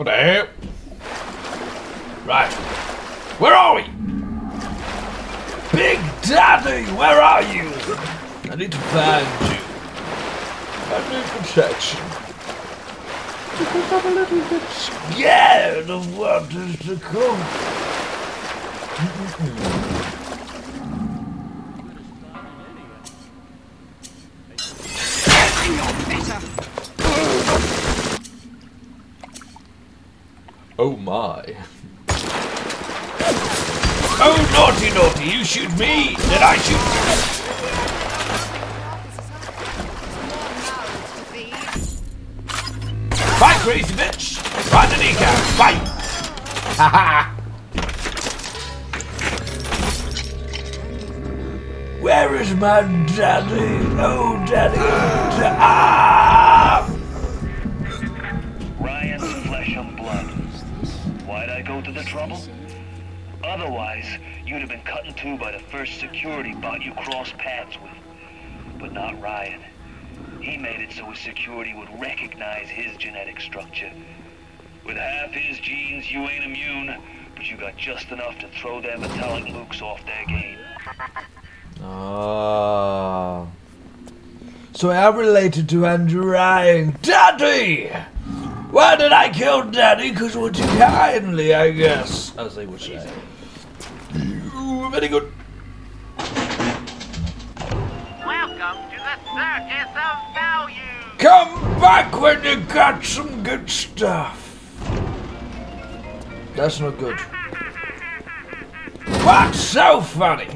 What the hell? Right. Where are we? Big Daddy, where are you? I need to find you. I need protection. Because I'm a little bit scared of what is to come. Oh my. Oh naughty naughty, you shoot me, then I shoot you. Fight crazy bitch! Find the kneecap, fight! Haha! Where is my daddy? Oh daddy, ah! The trouble? Otherwise, you'd have been cut in two by the first security bot you crossed paths with. But not Ryan. He made it so his security would recognize his genetic structure. With half his genes, you ain't immune, but you got just enough to throw their metallic mooks off their game. Ah. So I am related to Andrew Ryan. Daddy! Why did I kill Daddy? Because would too kindly, I guess, as they would say. Ooh, very good. Welcome to the Circus of Value! Come back when you got some good stuff. That's not good. What's so funny?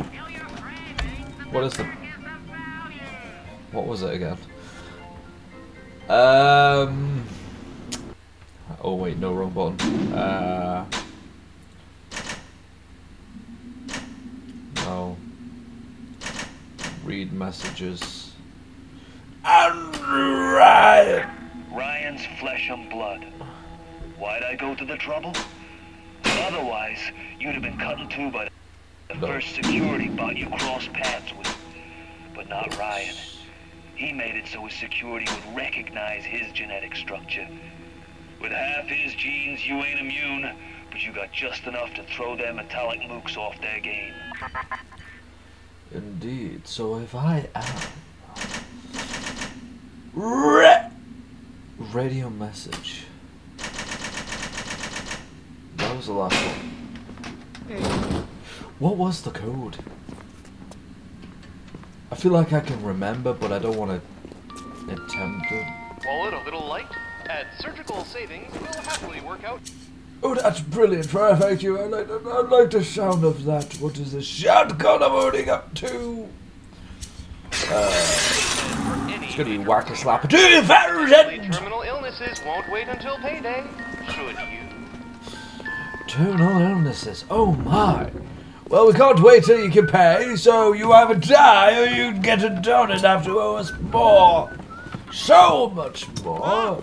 What is the... What was it again? Um... Oh wait, no, wrong button. Uh... No. Read messages. And Ryan! Ryan's flesh and blood. Why'd I go to the trouble? Otherwise, you'd have been cut in two by the No. first security bot you crossed paths with. But not Ryan. He made it so his security would recognize his genetic structure. With half his genes, you ain't immune, but you got just enough to throw their metallic mooks off their game. Indeed. So if I am Ra- radio message. That was the last one. What was the code? I feel like I can remember, but I don't want to attempt it. Wallet a little light? At surgical savings, will happily work out. Oh, that's brilliant! Perfect. You. I like. I like the sound of that. What is this shotgun I'm holding up to? Uh, it's gonna be whack a slap. To the Deadly thousand. terminal illnesses won't wait until payday. Should you? Terminal illnesses. Oh my. Well, we can't wait till you can pay, so you either die or you get a donut after to owe us more. So much more.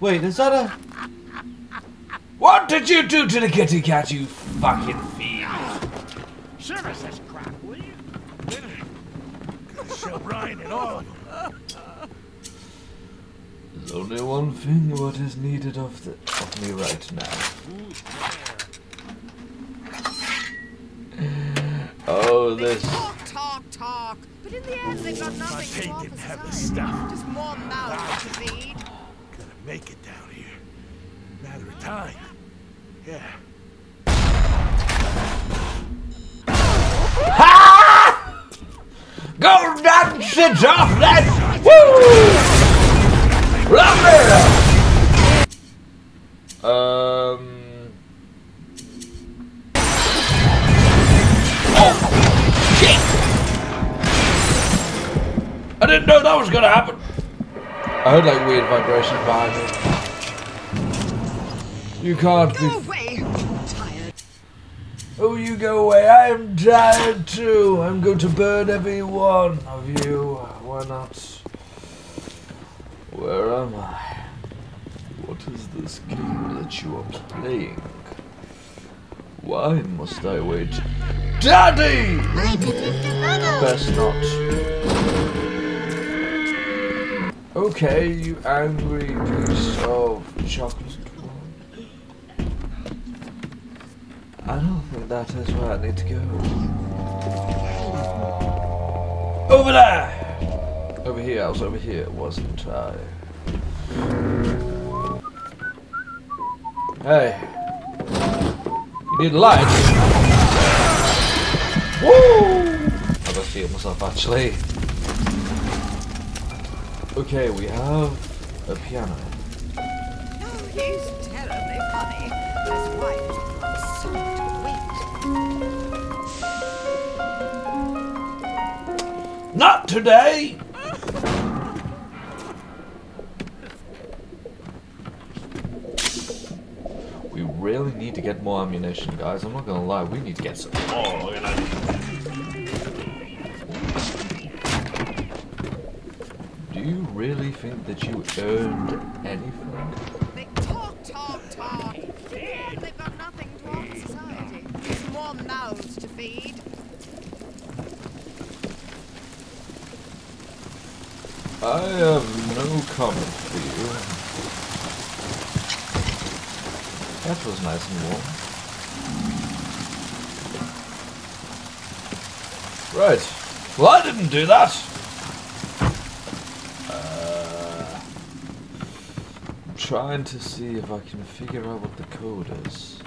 Wait, is that a. What did you do to the kitty cat, you fucking fiend? Service this crap, will you? Gonna show Ryan and all. There's only one thing what is needed of, the, of me right now. Oh, this. Talk, talk, talk. But in the end, they've got nothing to they offer didn't have the stuff. Just more mouths to feed. Gonna make it down here. Matter of time. Yeah. Ha! Go down, sit off that! Woo! Lovely! Um. Didn't know that was gonna happen. I heard like weird vibrations behind me. You can't be. Go away. I'm tired. Oh, you go away. I am tired too. I'm going to burn every one of you. Why not? Where am I? What is this game that you are playing? Why must I wait? Daddy! Best not. Okay, you angry piece of chocolate. I don't think that is where I need to go. Over there! Over here, I was over here, wasn't I? Hey. You need a light? Woo! I gotta feel myself actually. Okay, we have a piano. Oh, he's terribly funny. His wife so wait. Not today! We really need to get more ammunition, guys. I'm not gonna lie, we need to get some more. You really think that you earned anything? They talk, talk, talk. They've got nothing to offer society. Just more mouths to feed. I have no comment for you. That was nice and warm. Right. Well, I didn't do that. Trying to see if I can figure out what the code is.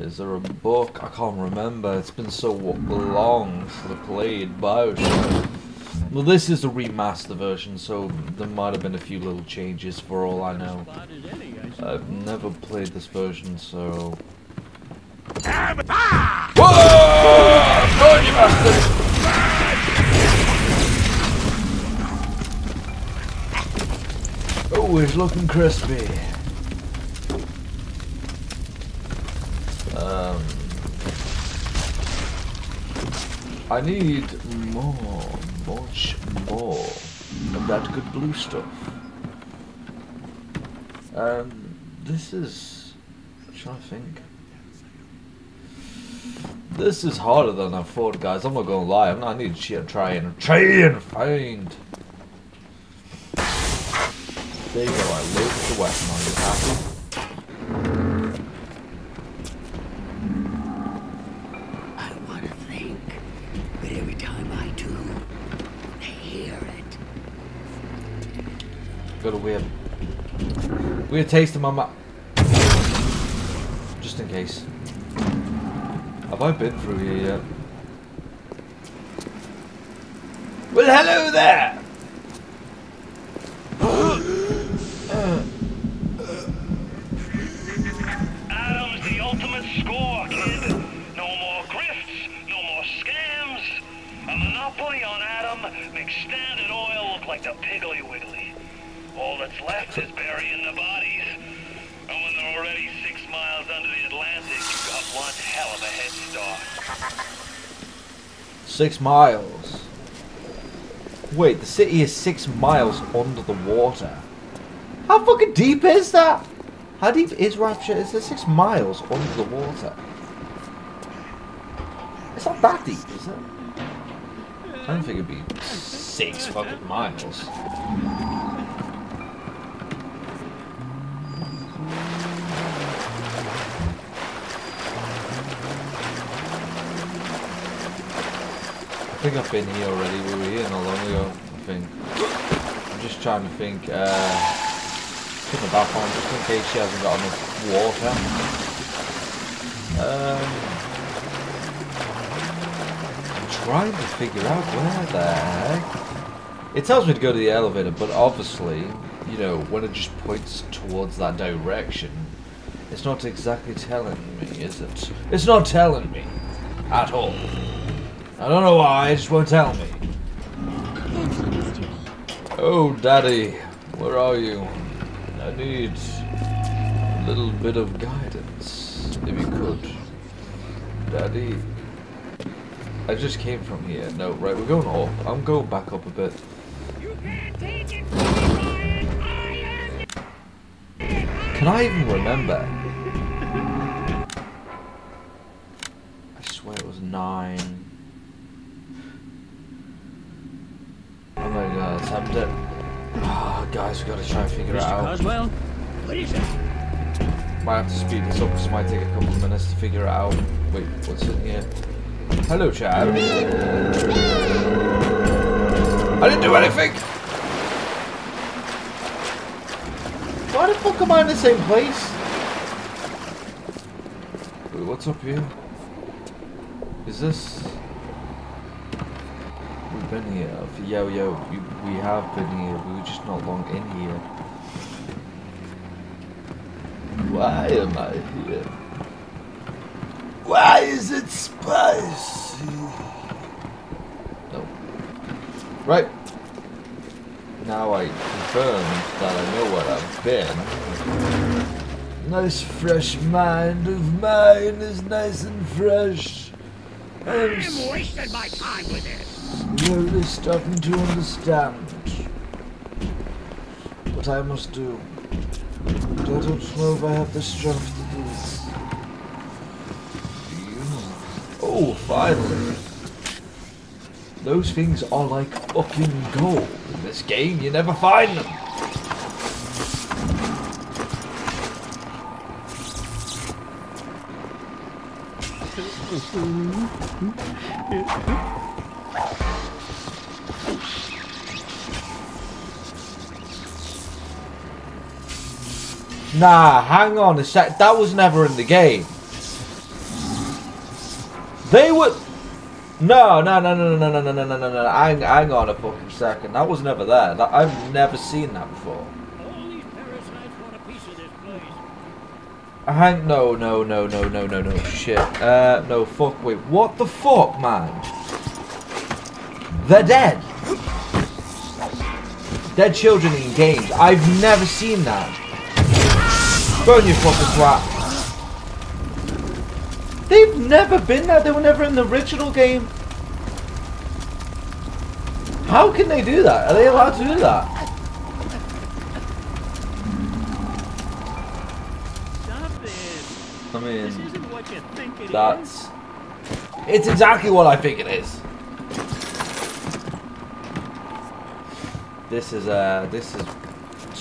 Is there a book? I can't remember. It's been so long since I played Bioshock. Well, this is a remaster version, so there might have been a few little changes for all I know. I've never played this version, so... Whoa! On, you! He's looking crispy. Um... I need more, much more of that good blue stuff. Um, this is. I'm trying to think. This is harder than I thought, guys. I'm not gonna lie. I'm not I need to try and try and find. There you go. I loaded the weapon. on you happy? I want to think, but every time I do, I hear it. Got a weird, weird taste in my mouth. Just in case. Have I been through here yet? Well, hello there. A on Adam makes Standard Oil look like the Piggly Wiggly. All that's left is burying the bodies. Oh, and when they're already six miles under the Atlantic, you've got one hell of a head start. Six miles. Wait, the city is six miles under the water. How fucking deep is that? How deep is Rapture? Is it six miles under the water? It's not that deep, is it? I don't think it'd be six fucking miles. I think I've been here already. We were here not long ago. I think. I'm just trying to think. Uh, put the bath on just in case she hasn't got enough water. Um, trying to figure out where the heck. It tells me to go to the elevator, but obviously, you know, when it just points towards that direction, it's not exactly telling me, is it? It's not telling me at all. I don't know why, it just won't tell me. Oh, Daddy, where are you? I need a little bit of guidance, if you could. Daddy, I just came from here. No, right, we're going up. I'm going back up a bit. Can I even remember? I swear it was nine. Oh my god, I'm dead. Ah, guys, we gotta try and figure it Mr. out. Coswell, What is that? Might have to speed this up because it might take a couple of minutes to figure it out. Wait, what's in here? Hello, Chad. I didn't do anything! Why the fuck am I in the same place? Wait, what's up here? Is this... We've been here. Yeah, we, we have been here. We were just not long in here. Why am I here? Why is it spicy? No. Right. Now I confirm that I know where I've been. Nice fresh mind of mine is nice and fresh. I'm I'm wasting my time with this. slowly starting to understand what I must do. But I don't know if I have the strength to do this. Oh, finally. Those things are like fucking gold. In this game, you never find them. Nah, hang on a sec. That was never in the game. They were. No, no, no, no, no, no, no, no, no, no, no. Hang, hang on a fucking second. That was never there. That, I've never seen that before. Hang. No, no, no, no, no, no, no. Shit. Uh, no. Fuck. Wait. What the fuck, man? They're dead. Dead children in games. I've never seen that. Burn you fucking twat. They've never been there. They were never in the original game. How can they do that? Are they allowed to do that? Stop this. I mean, This isn't what you think it is. that's. It's exactly what I think it is. This is uh, this is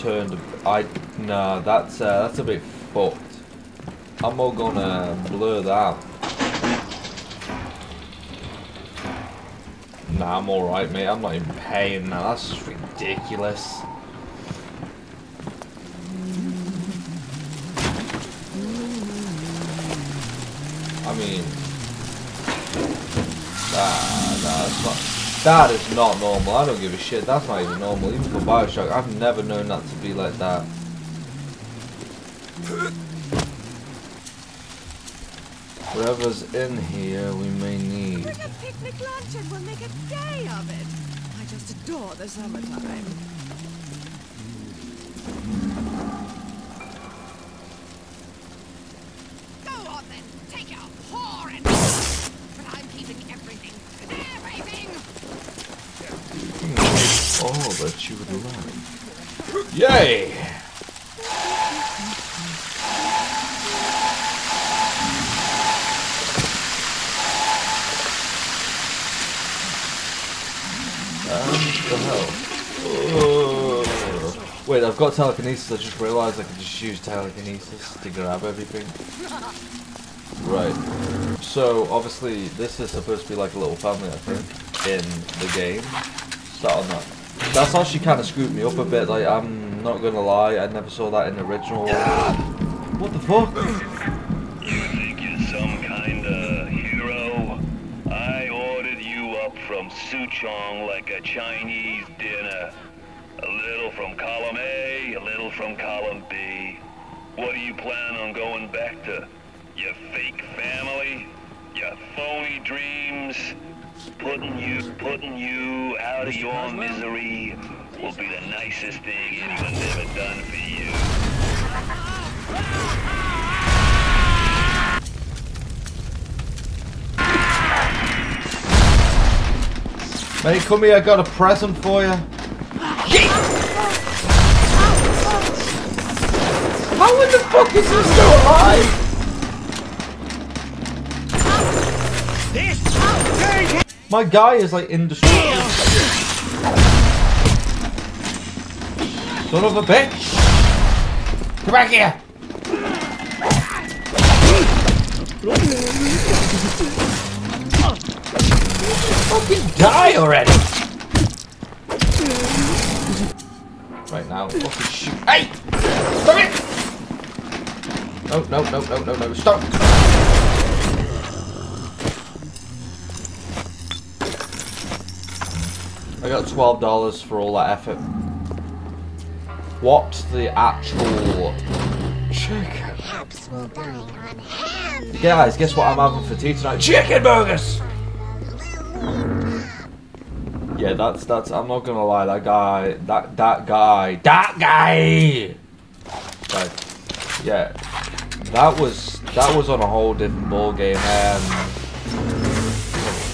turned. I no, that's uh, that's a bit fucked. I'm all gonna blur that. Nah, I'm alright, mate. I'm not even paying that. That's just ridiculous. I mean, nah, nah, that's not. That is not normal. I don't give a shit. That's not even normal. Even for Bioshock, I've never known that to be like that. Whatever's in here, we may need. Bring a picnic lunch and we'll make a day of it. I just adore the summertime. Go on then, take your whore and... But I'm keeping everything. Everything! All that you would like. Yay! Wait, I've got telekinesis. I just realised I can just use telekinesis to grab everything. Right. So, obviously, this is supposed to be like a little family, I think, in the game. Start on that. That's actually kind of screwed me up a bit. Like, I'm not gonna lie, I never saw that in the original. What the fuck? You think you're some kind of hero? I ordered you up from Suchong like a Chinese dinner. A little from column A, a little from column B. What do you plan on going back to? Your fake family? Your phony dreams? Putting you, putting you out of your misery will be the nicest thing anyone's ever done for you. Mate, come here, I got a present for you. How in the fuck is he still alive? My guy is like indestructible. Son of a bitch! Come back here! Fucking die already! Right now, fucking shoot. Hey! Stop it! No, no, no, no, no, no, stop! I got $12 for all that effort. What's the actual chicken? Perhaps we'll dine on ham. Guys, guess what I'm having for tea tonight? Chicken burgers! Yeah, that's that's. I'm not gonna lie. That guy, that that guy, that guy. Like, yeah, that was that was on a whole different ball game. Um,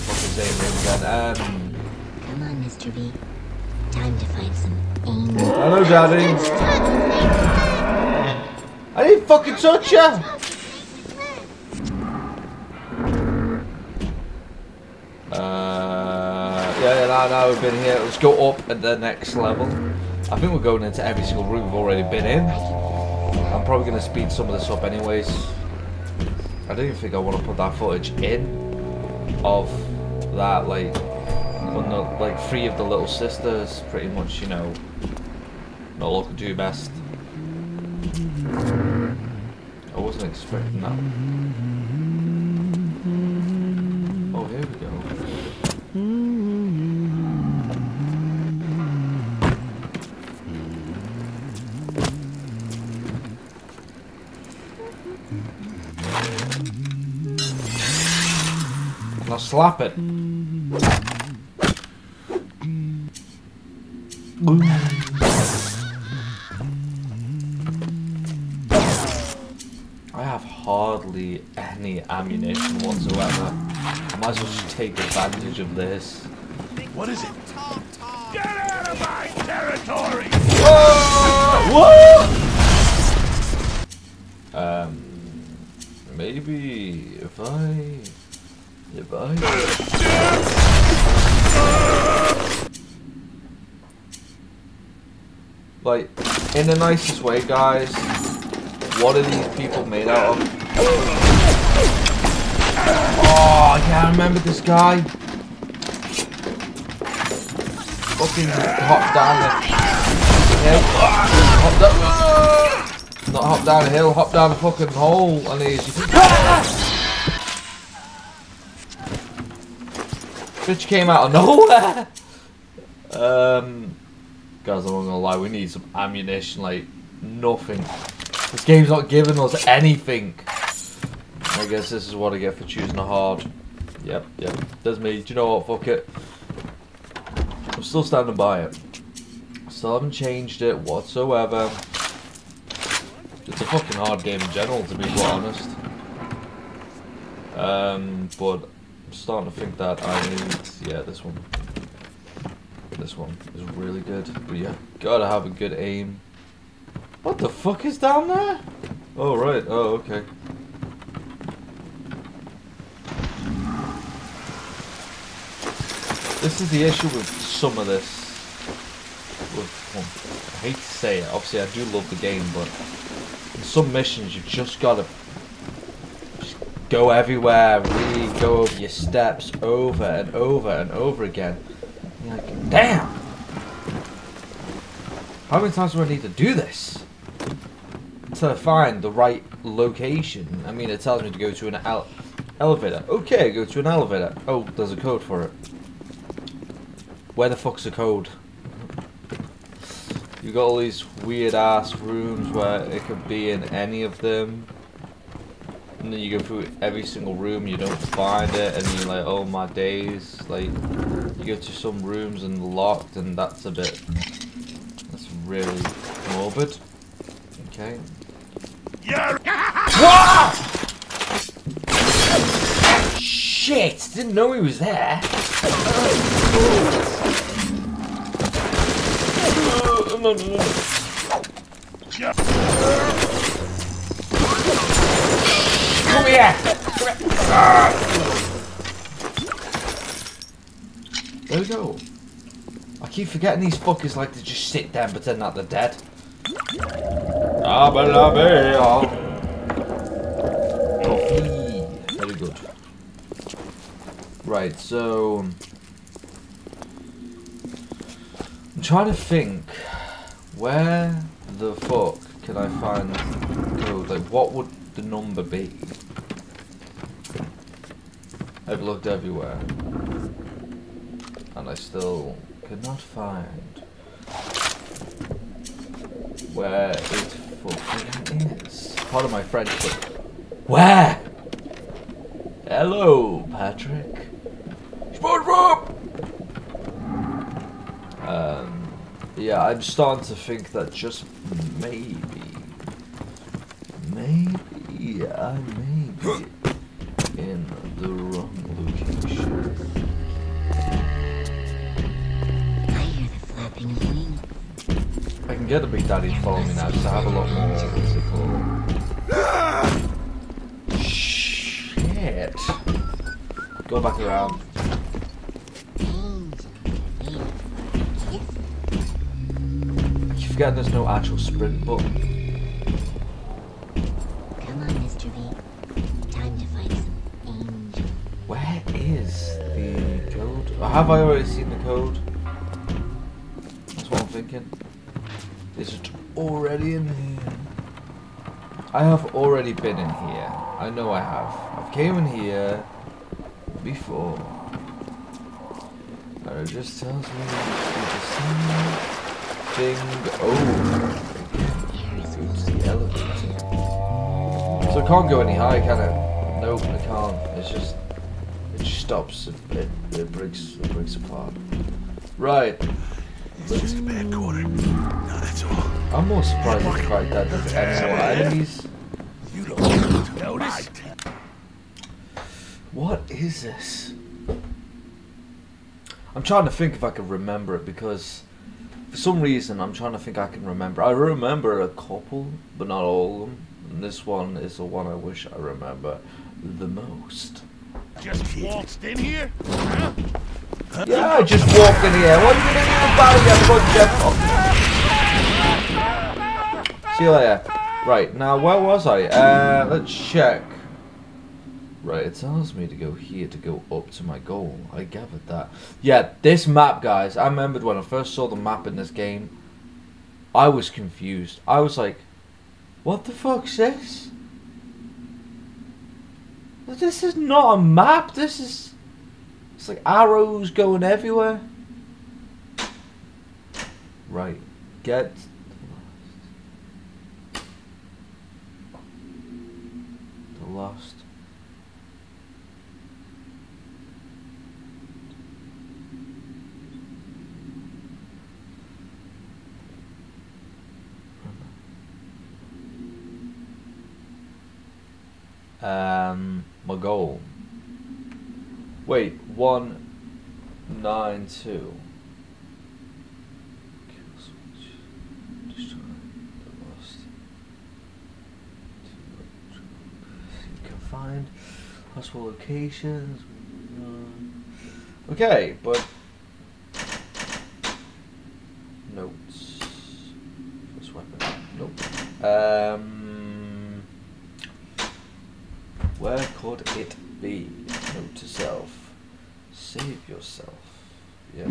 what's his name again? Um, Come on, Mr. B. Time to find some aim. hello, Daddy. I didn't fucking touch you. Yeah, now, we've been here. Let's go up at the next level. I think we're going into every single room we've already been in. I'm probably going to speed some of this up anyways. I don't even think I want to put that footage in of that, like, the, like, three of the little sisters pretty much, you know, not looking too best. I wasn't expecting that. Slap it. I have hardly any ammunition whatsoever. I might as well just take advantage of this. What is it? In the nicest way, guys. What are these people made out of? Oh, I remember this guy. Fucking hop down the hill. Hop down. Not hop down the hill, hop down the fucking hole and he's. Bitch came out of nowhere. Um, guys, I'm not gonna lie, we need some ammunition, like nothing. This game's not giving us anything. I guess this is what I get for choosing a hard. Yep, yep, that's me. Do you know what? Fuck it. I'm still standing by it. Still haven't changed it whatsoever. It's a fucking hard game in general, to be quite honest. Um, but I'm starting to think that I need, yeah, this one. This one is really good, but yeah, gotta have a good aim. What the fuck is down there? Oh right, oh okay. This is the issue with some of this. With, well, I hate to say it, obviously I do love the game, but in some missions you just gotta go everywhere, really go over your steps over and over and over again. Like, damn! How many times do I need to do this? To find the right location. I mean, it tells me to go to an ele elevator. Okay, go to an elevator. Oh, there's a code for it. Where the fuck's the code? You got all these weird ass rooms where it could be in any of them. And then you go through every single room, you don't find it, and you're like, oh my days. Like, you go to some rooms and locked, and that's a bit. That's really morbid. Okay. You're Shit! Didn't know he was there. No, no, no. Come here! There we go. I keep forgetting these fuckers like to just sit there and pretend that they're dead. Coffee. Very good. Right, so I'm trying to think where the fuck can I find? Like what would the number be? I've looked everywhere and I still could not find where it fucking is. Part of my but where? Hello, Patrick. SpongeBob. Um, yeah, I'm starting to think that just maybe I can get a big daddy to follow me now, because I have a lot more. Called? Shit. Go back around. Angels waiting for a kiss. You forget there's no actual sprint button. Come on, Mr. B. Time to find some angels. Where is the? Or have I already seen already in here? I have already been in here. I know I have. I've came in here before. And it just tells me it's the same thing over again. The elevator. So I can't go any higher, can I? Nope, I can't. It's just it stops. It, it, it breaks it breaks apart. Right. It's just a bad quarter. No, that's all. I'm more surprised at the fact that there's any more enemies. You don't notice. What is this? I'm trying to think if I can remember it because for some reason I'm trying to think I can remember. I remember a couple, but not all of them. And this one is the one I wish I remember the most. Just waltzed in here? Huh? Yeah, I just walked in here. What are you gonna do about it, you bunch of- See you later. Right, now where was I? Uh, let's check. Right, it tells me to go here to go up to my goal. I gathered that. Yeah, this map, guys. I remembered when I first saw the map in this game. I was confused. I was like, what the fuck's this? This is not a map. This is... It's like arrows going everywhere. Right. Get the lost. Um, my goal. Wait, one nine two. Kill switch. Destroy the lost. You can find possible locations. Okay, but notes. First weapon. Nope. Um, where could it be? Note to self. Save yourself. Yeah.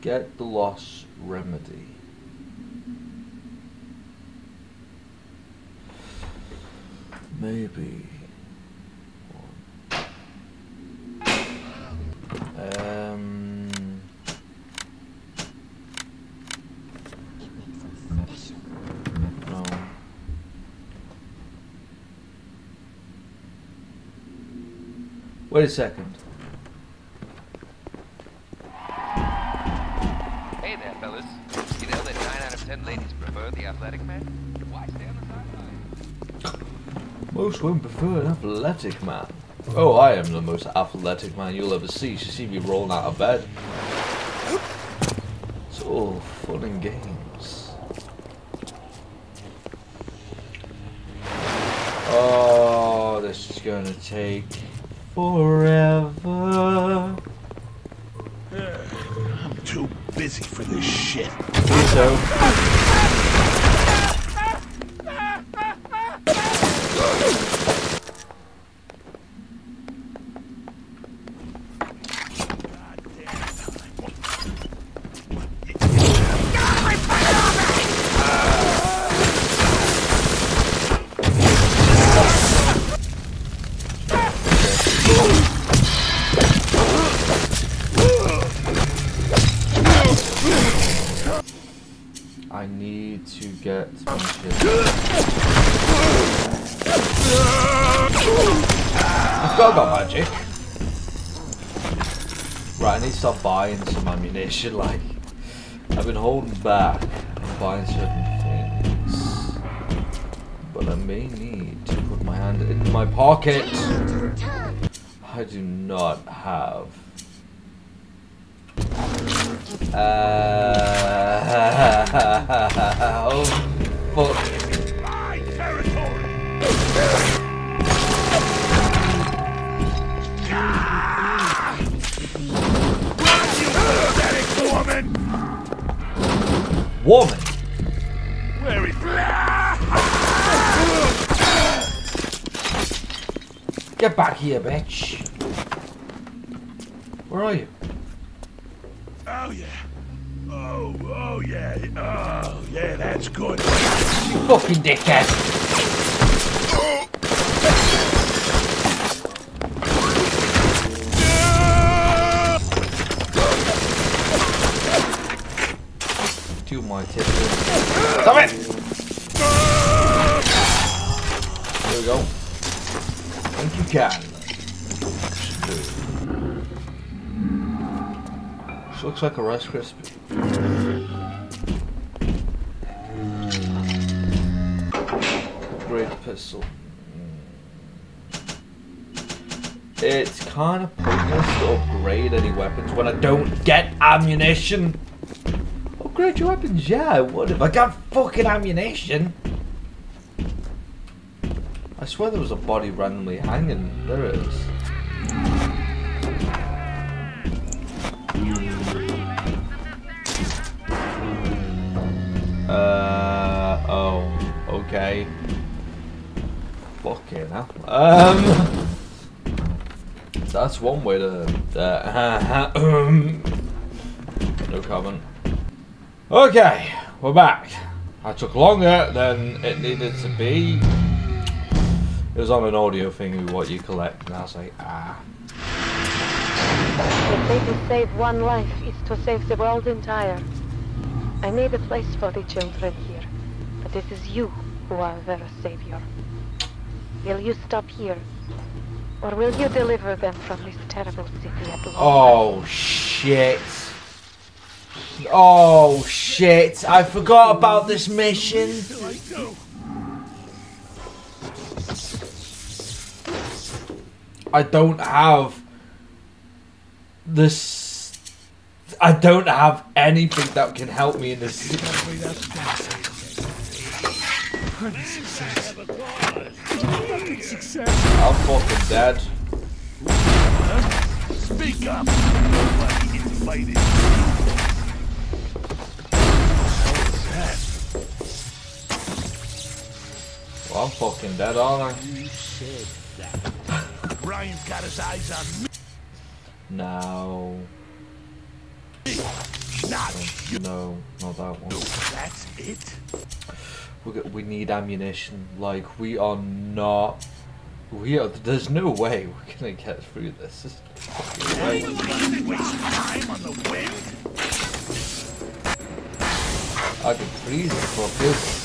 Get the loss remedy. Maybe. Um. No. Wait a second. Hey there, fellas. You know that 9 out of 10 ladies prefer the athletic man? Why stay on the sideline? Most women prefer an athletic man. Oh, I am the most athletic man you'll ever see. You should see me rolling out of bed. It's all fun and games. Oh, this is gonna take forever. I'm too busy for this shit. Me ammunition, like, I've been holding back on buying certain things. But I may need to put my hand in my pocket. I do not have. Uh, oh, fuck. Woman! Where is... Get back here, bitch! Where are you? Oh, yeah. Oh, oh, yeah. Oh, yeah, that's good. You fucking dickhead! My tips. Stop it! There we go. think you can. This looks like a Rice Krispie. Great pistol. It's kind of pointless to upgrade any weapons when I don't get ammunition. Upgrade your weapons? Yeah, I would if I got fucking ammunition. I swear there was a body randomly hanging. There it is. Uh oh. Okay. Fucking hell. Um. That's one way to. Uh, no comment. Okay, we're back. I took longer than it needed to be. It was on an audio thing, with what you collect, and I was like, ah. The way to save one life is to save the world entire. I made a place for the children here, but it is you who are their savior. Will you stop here, or will you deliver them from this terrible city at long Oh shit. Oh shit. I forgot about this mission. I do. I don't have this. I don't have anything that can help me in this. Hopefully that's Fucking success. Fucking success. I'm fucking dead. Speak up. Nobody invited Well, I'm fucking dead, aren't I? You said that. Ryan's got his eyes on me. No. Not you. No, not that one. That's it. We, got- we need ammunition. Like, we are not. We are. There's no way we're gonna get through this. No. Waste time on the wind. I can freeze the fuckers.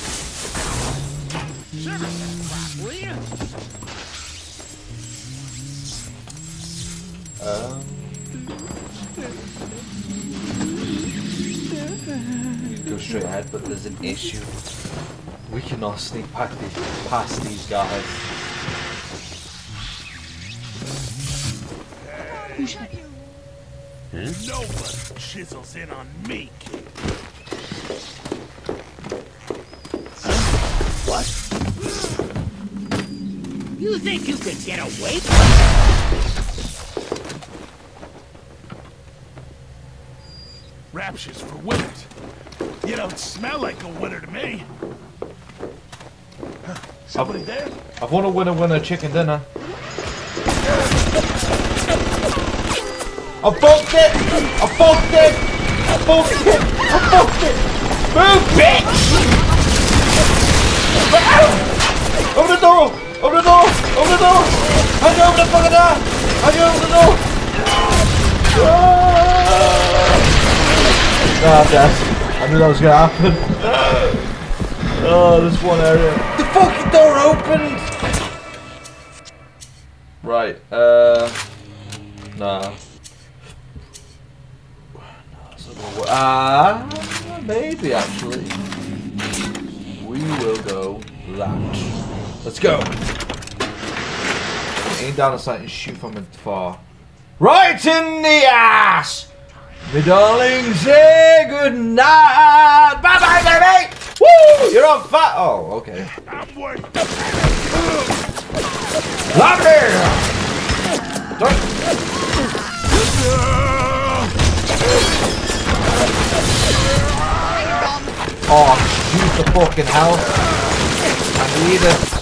Um. Go straight ahead, but there's an issue. We cannot sneak past these, past these guys. Nobody chisels in on me, kid. You think you could get away? Wrap captures for winners. You don't smell like a winner to me. Huh, Somebody there? I've won a winner winner chicken dinner. I fucked it! I fucked it! I fucked it! I fucked it! Move, bitch! Move! Open the door! Open the door! Open the door! How'd you open the fucking door? How'd you open the door? Ah, death. I knew that was gonna happen. oh, this one area. The fucking door opened! Right, uh... Nah. Ah, uh, maybe actually. We will go that. Let's go. Aim down the sight and shoot from afar. Right in the ass! My darling, say good night! Bye bye, baby! Woo! You're on fire! Oh, okay. I'm waiting. Lovely! Don't. Oh, shoot the fucking hell. I need it.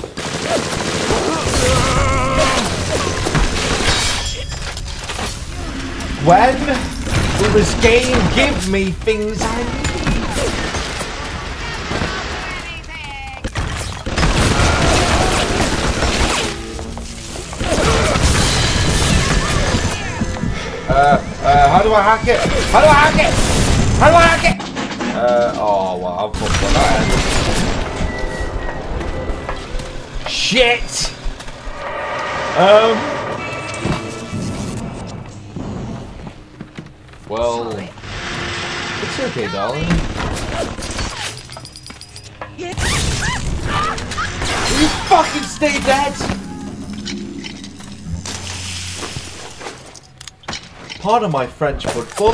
When will this game give me things I need? Uh, uh, how do I hack it? How do I hack it? How do I hack it? Uh, oh, well, I've fucked that. Shit! Um. Well, it's okay, darling. Will you fucking stay dead? Pardon my French, but for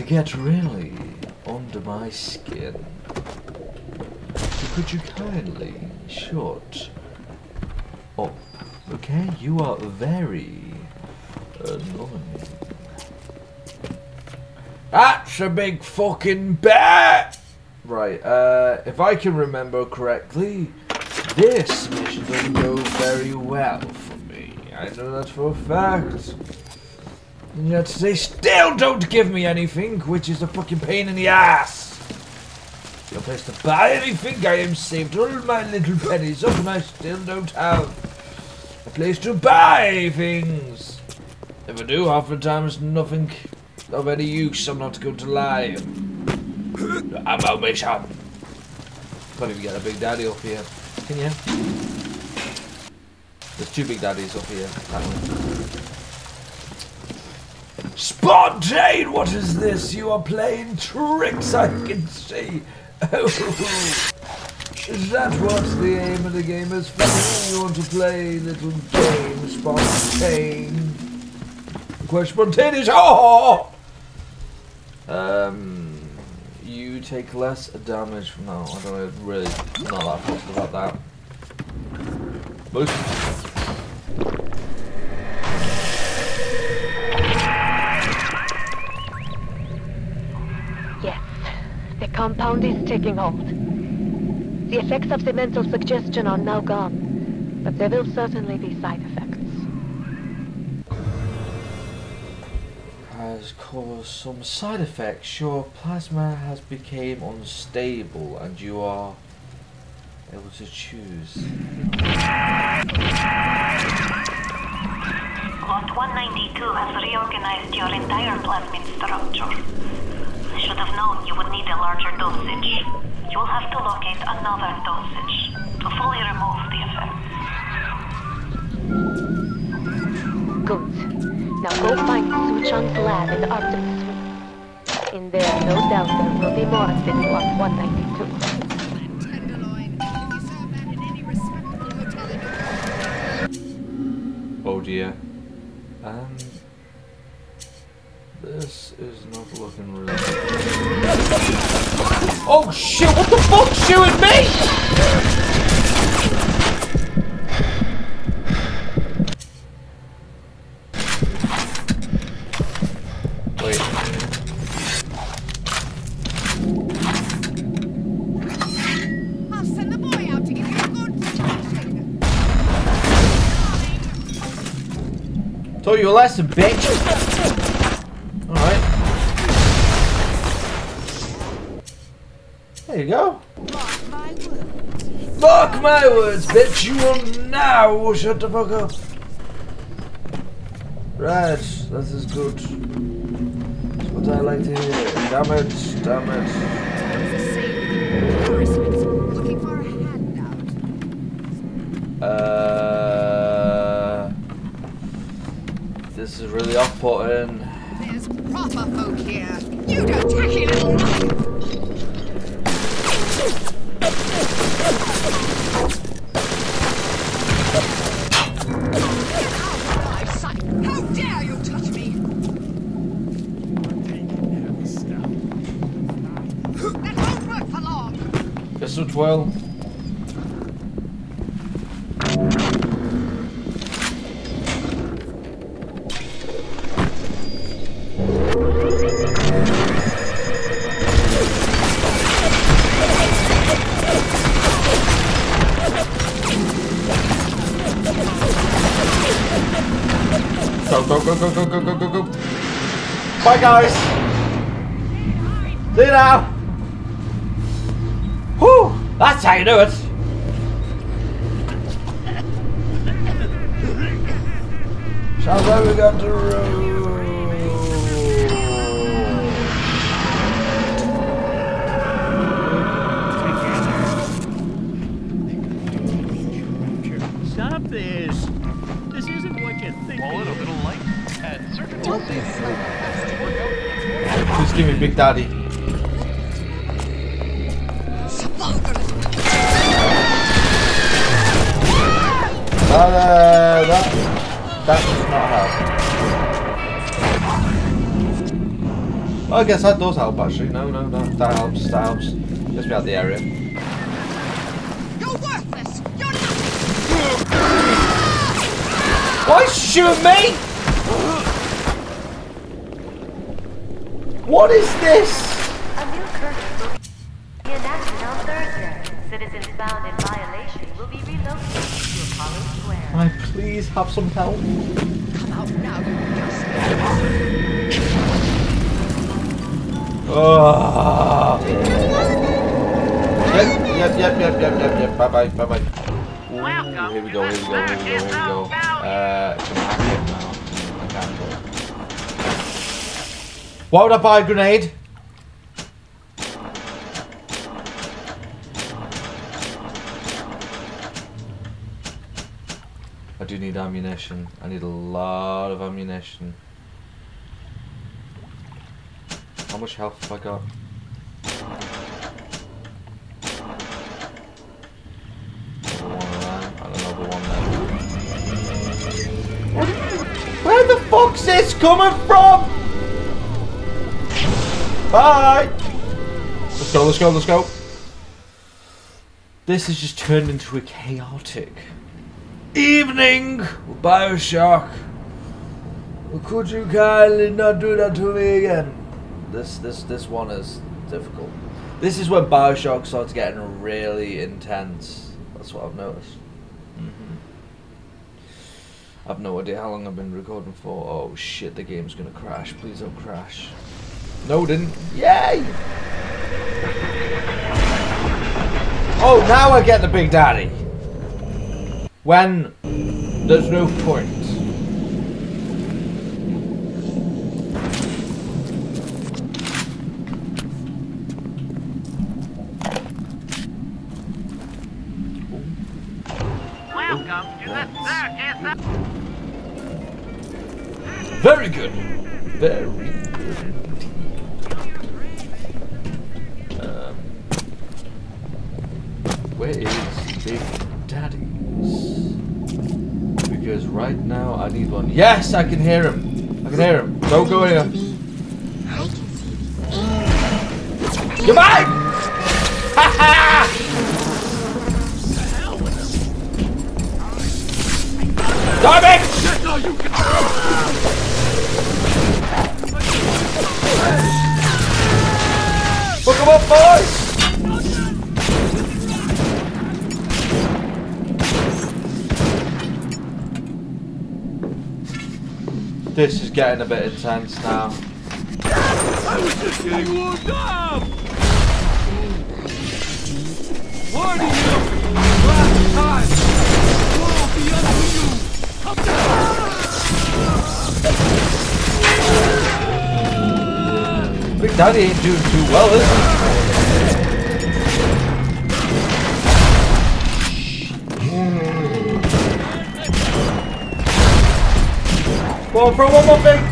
to get really under my skin. So could you kindly shut up? Okay, you are very annoying. That's a big fucking bear! Right, uh, if I can remember correctly, this mission doesn't go very well for me. I know that for a fact. Yet they still don't give me anything, which is a fucking pain in the ass. No place to buy anything. I am saved all my little pennies up and I still don't have a place to buy things. If I do, half the time it's nothing of any use. I'm not going to lie. I'm on mission. Can't even get a big daddy up here. Can you? There's two big daddies up here. Spontane, what is this? You are playing tricks, I can see. Is that what the aim of the game is for? You want to play little game, Spontane? Quite spontaneous. Oh! Um, you take less damage from now. I don't know, really not that fussed about that. Most compound is taking hold. The effects of the mental suggestion are now gone, but there will certainly be side effects. has caused some side effects. Your plasma has become unstable and you are able to choose. Lot 192 has reorganized your entire plasmid structure. I have known you would need a larger dosage. You'll have to locate another dosage. to fully remove the effect. Good. Now go find Suchong's lab in the Artemis Suite. In there, no doubt there will be more than Lot 192. You serve that in any respectable hotel in Europe? Oh dear. Um, this is not looking really. Oh shit! What the fuck shooting me? Wait. I'll send the boy out to give you a good thrashing. Taught you a lesson, bitch. Go. Mark my words. Fuck my words, bitch. You will now shut the fuck up. Right, this is good. That's what I like to hear. Damn it, damn it. Uh, this is really off-putting. There's proper folk here. You don't tacky little Go, go, go, go, go, go, go, go, go. Bye, guys. See you now. Whew, that's how you do it. Sounds like we got to roll. Stop And surgical safety. Please give me Big Daddy. That, uh, that, that does not help. Well, I guess that does help actually. No, no, no, that helps, that helps. Gets me out the area. You're worthless. You're Why shoot me? What is this? A new curfew will be enacted on Thursday. Citizens found in violation will be relocated to Apollo Square. Can I please have some help? Come out now, you Ugh. Yep, yep, yep, yep, yep, yep, yep. Bye bye, bye bye. Ooh, Welcome here we go, here we go, here we go, here we go. Uh, Why would I buy a grenade? I do need ammunition. I need a lot of ammunition. How much health have I got? Where the fuck's this coming from? Bye! Let's go, let's go, let's go. This has just turned into a chaotic evening with Bioshock. Could you kindly not do that to me again? This this this one is difficult. This is when Bioshock starts getting really intense. That's what I've noticed. hmm I've no idea how long I've been recording for. Oh shit, the game's gonna crash. Please don't crash. No, didn't. Yay! Oh, now I get the Big Daddy. When there's no point. Is Big Daddy's? Because right now I need one. Yes, I can hear him. I can hear him. Don't go anywhere. Goodbye! Ha ha! Damn it! Him up, boys! This is getting a bit intense now. I was just getting warmed up! Warning you! Last time! The other you! Come down! Big Daddy ain't doing too well, is he? On, throw one more thing!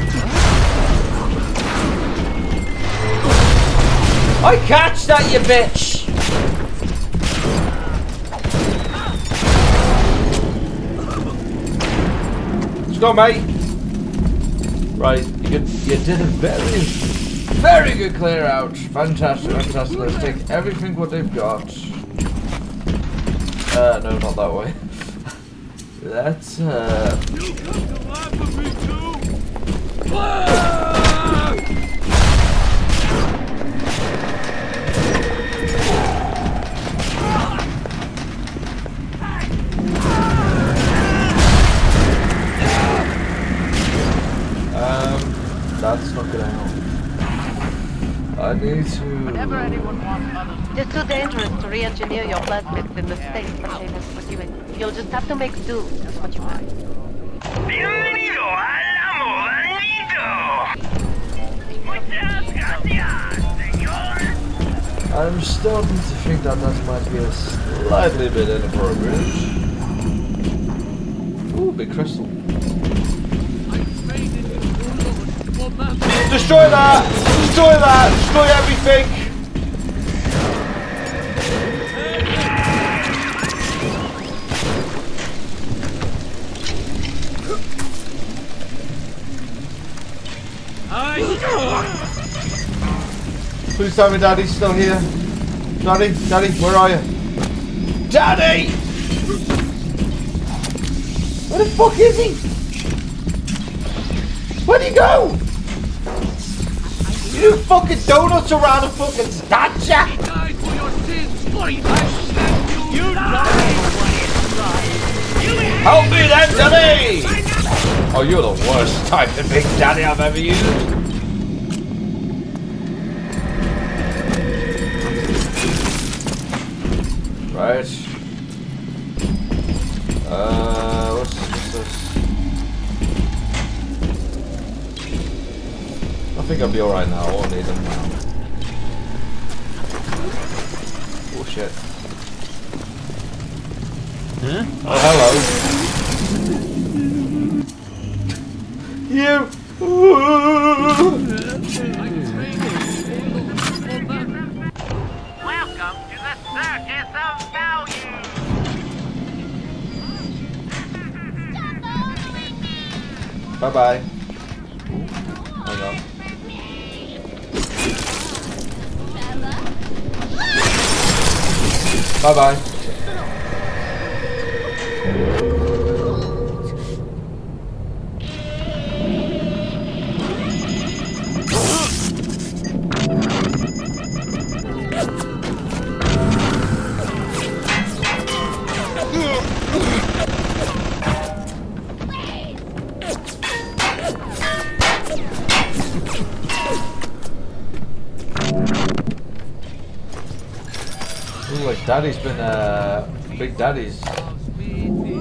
I catch that, you bitch! Go, mate. Right, you, you did a very, very good clear out. Fantastic, fantastic. Let's take everything what they've got. Uh, no, not that way. Let's, uh... dangerous to re-engineer your plasmids in the state Seamus put you in. You'll just have to make do with what you have. Bienvenido al Amoranido. Muchas gracias, señor. I'm starting to think that that might be a slightly bit inappropriate. Ooh, big crystal. Destroy that! Destroy that! Destroy everything! Tell me Daddy's still here. Daddy, Daddy, where are you? Daddy! Where the fuck is he? Where'd he go? You fucking donuts around a fucking statue! Die for your sins, boy! I you! You! Help me then, Daddy! Oh, you're the worst type of Big Daddy I've ever used. Right. Uh, what's, what's this? I think I'll be alright now. I won't need them now. Oh shit. Huh? Oh, hello. You. Bye bye. Hang on. Bye bye. Daddy's been, uh, Big Daddy's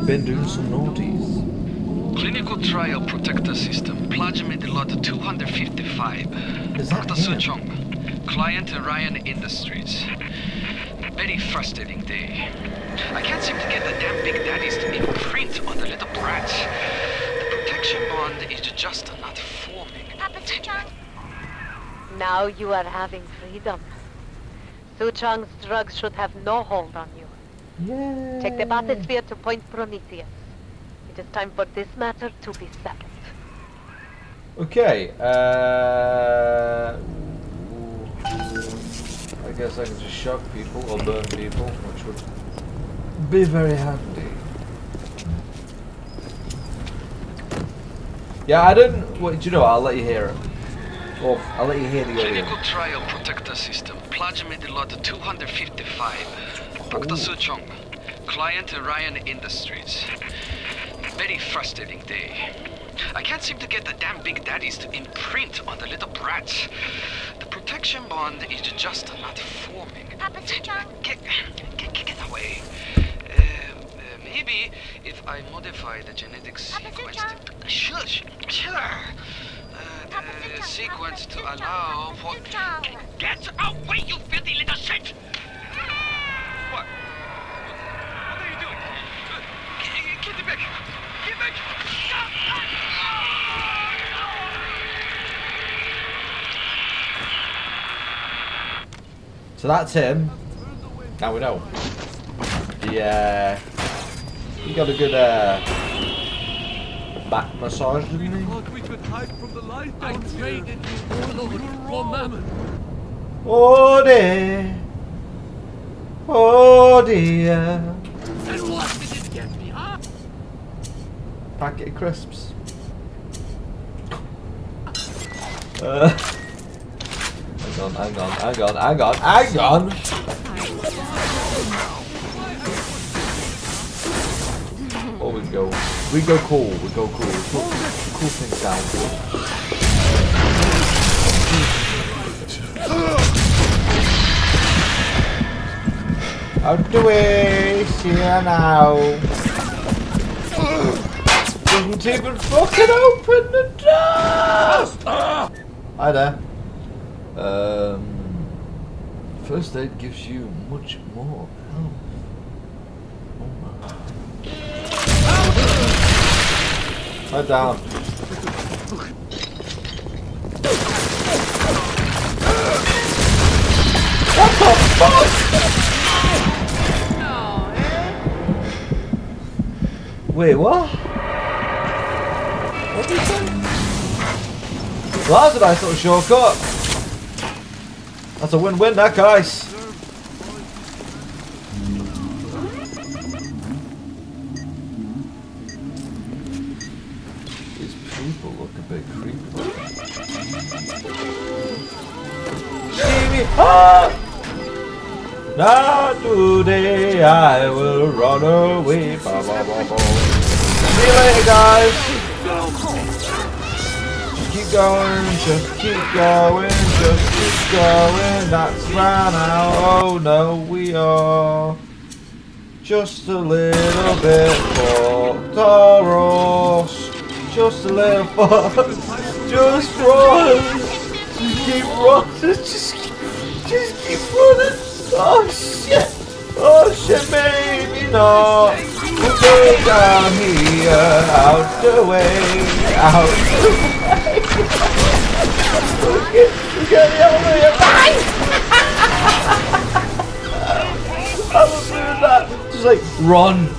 been doing some naughties. Clinical trial protector system, Plasmid lot 255. Is that Dr. him? Suchong, client Ryan Industries. Very frustrating day. I can't seem to get the damn big daddies to imprint on the little brats. The protection bond is just not forming. Papa Suchong, Now you are having freedom. Suchong's drugs should have no hold on you. Take the bathysphere to Point Prometheus. It is time for this matter to be settled. Okay, uh... I guess I can just shock people or burn people, which would be very handy. Yeah, I didn't... What, do you know what? I'll let you hear it. Or I'll let you hear the audio. Clinical trial protector system. Plasmid lot 255. Dr. Suchong. Client Ryan Industries. Very frustrating day. I can't seem to get the damn big daddies to imprint on the little brats. The protection bond is just not forming. Papa Suchong, Get, get, get, get away. Uh, uh, maybe if I modify the genetic sequence. To, shush, sure. Uh, sequence to allow for. Get away, you filthy little shit! What? What are you doing? Get, get back! Get back! So that's him. Now we know. Yeah. He got a good uh, back massage, didn't he? Thought we could hide from the light down I traded you warlord for mammon. Oh dear. Oh dear. And what did it get me, huh? Packet of crisps. Uh, hang on, hang on, hang on, hang on, hang on. We go. We go cool. We go cool. Cool, cool things down. Out the way, see ya now. Didn't even fucking open the door! Hi there. Um, first aid gives you much more Lie down. What the fuck? Wait, what? What did you say? Well, that's a nice little shortcut. That's a win-win, that guys. I will run away. Ba, ba, ba. See you later, guys. Just keep going, just keep going, just keep going. That's ran out. Oh no, we are just a little bit for Taurus. Just a little for. Just run. Just keep running. Just, just keep running. Oh shit! Oh shit, maybe not. We'll go down here, out the way, out the way. We'll get, we'll get the elevator. Bye! I was doing that. Just like, run.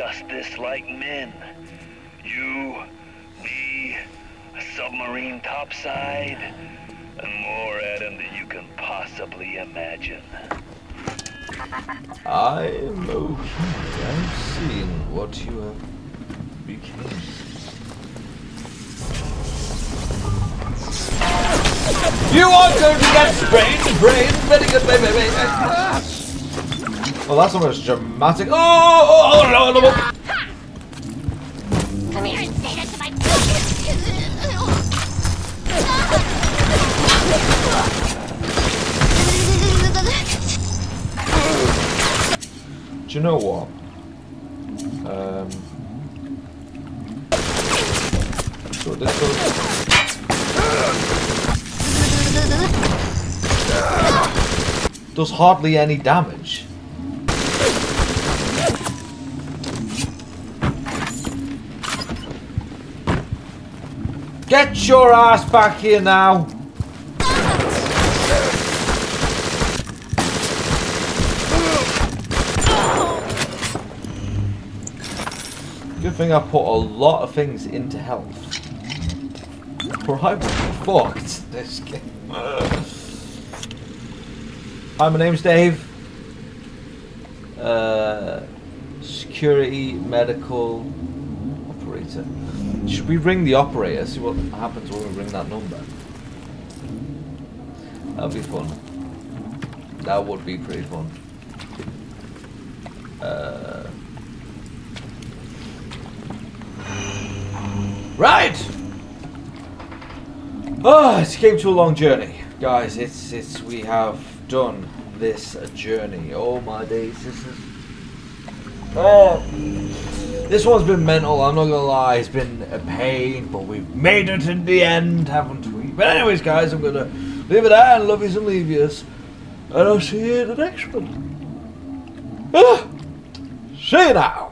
Discuss this like men. You, me, a submarine topside, and more at than you can possibly imagine. I'm okay. I've seen what you have become. You are going to get sprained, brain, good, baby, baby. Well, that's not dramatic. Oh, oh, oh, oh Do you know what? Um, so this goes... does hardly any damage. Get your ass back here now! Good thing I put a lot of things into health. Or I would be fucked this game. Hi, my name's Dave. Uh, security, medical, operator. Should we ring the operator? See what happens when we ring that number. That'd be fun. That would be pretty fun. Uh, right. Oh, it's came to a long journey, guys. It's it's we have done this journey. Oh my days, this is. Oh, this one's been mental. I'm not gonna lie, it's been a pain, but we've made it in the end, haven't we? But anyways, guys, I'm gonna leave it there and love yous and leave yous, and I'll see you in the next one. Ah, see you now.